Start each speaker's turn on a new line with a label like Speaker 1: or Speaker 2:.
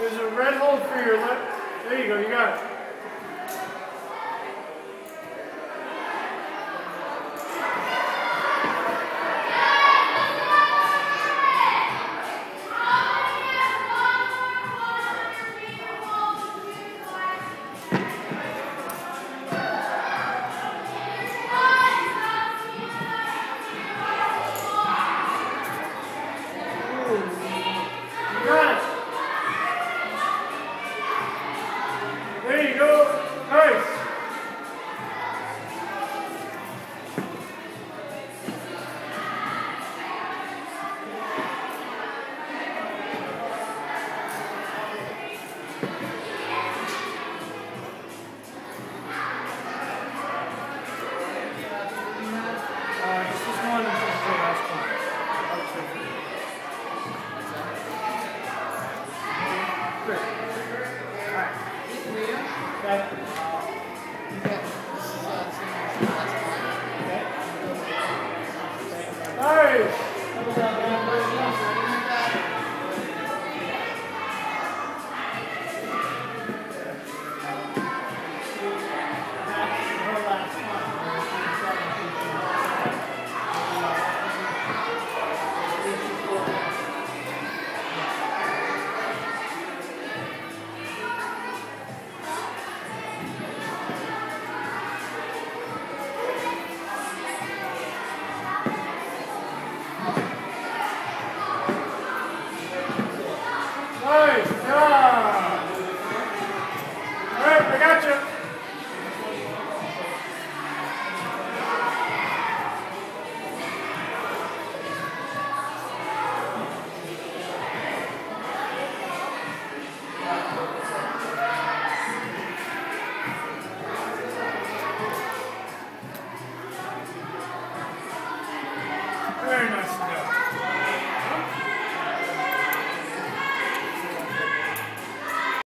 Speaker 1: There's a red hole for your lip. There you go, you got it. Okay.